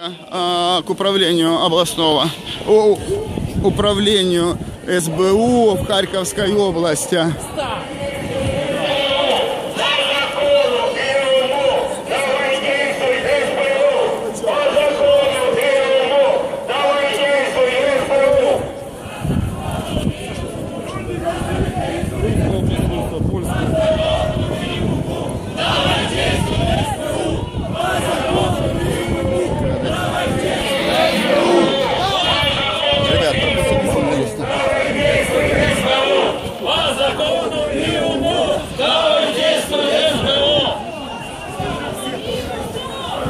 а, к управлению областного, управлению СБУ в Харьковской области.